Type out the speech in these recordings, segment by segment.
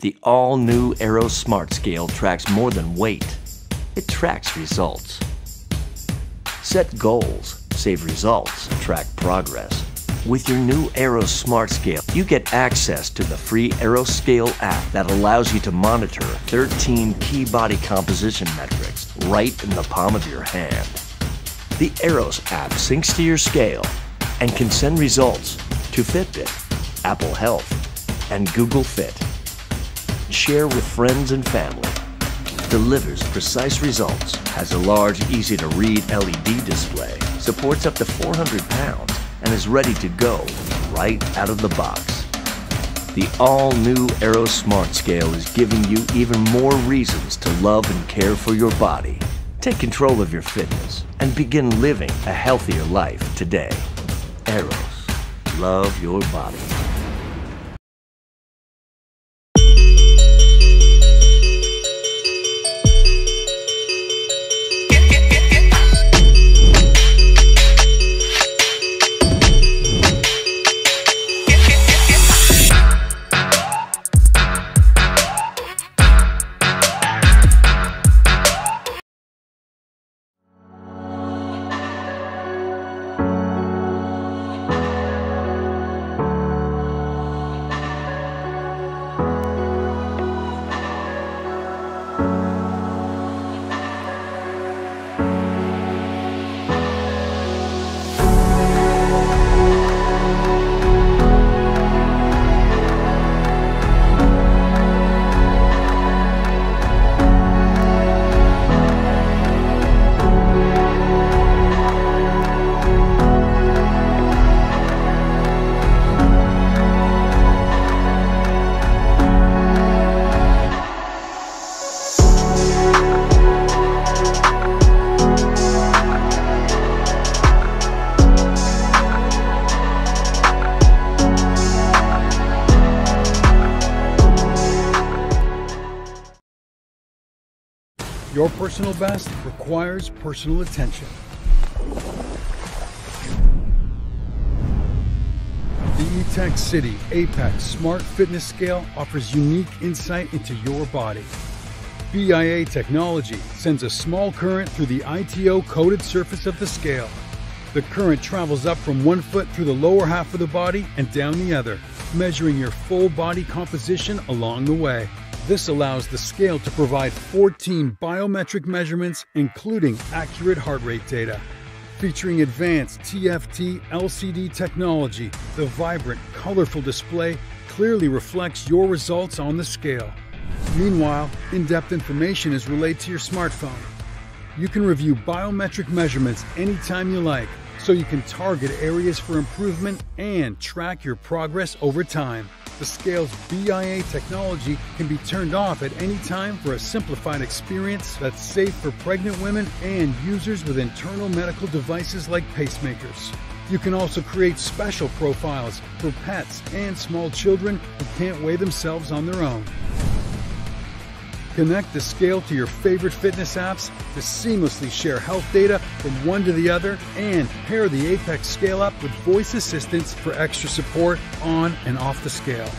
The all new Eros Smart Scale tracks more than weight, it tracks results. Set goals, save results, track progress. With your new Eros Smart Scale, you get access to the free Eros Scale app that allows you to monitor 13 key body composition metrics right in the palm of your hand. The Eros app syncs to your scale and can send results to Fitbit, Apple Health, and Google Fit. Share with friends and family. Delivers precise results, has a large, easy to read LED display, supports up to 400 pounds, and is ready to go right out of the box. The all new Eros Smart Scale is giving you even more reasons to love and care for your body. Take control of your fitness and begin living a healthier life today. Eros, love your body. Your personal best requires personal attention. The Etekcity Apex Smart Fitness Scale offers unique insight into your body. BIA technology sends a small current through the ITO coated surface of the scale. The current travels up from one foot through the lower half of the body and down the other, measuring your full body composition along the way. This allows the scale to provide 14 biometric measurements, including accurate heart rate data. Featuring advanced TFT LCD technology, the vibrant, colorful display clearly reflects your results on the scale. Meanwhile, in-depth information is relayed to your smartphone. You can review biometric measurements anytime you like, so you can target areas for improvement and track your progress over time. The scale's BIA technology can be turned off at any time for a simplified experience that's safe for pregnant women and users with internal medical devices like pacemakers. You can also create special profiles for pets and small children who can't weigh themselves on their own. Connect the scale to your favorite fitness apps to seamlessly share health data from one to the other and pair the Apex Scale Up with voice assistance for extra support on and off the scale.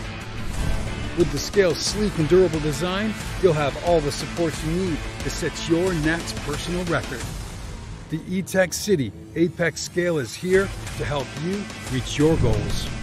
With the scale's sleek and durable design, you'll have all the support you need to set your next personal record. The Etekcity Apex Scale is here to help you reach your goals.